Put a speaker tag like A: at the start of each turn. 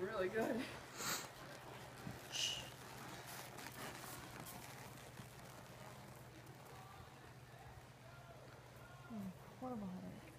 A: really good.
B: Mm, horrible headache.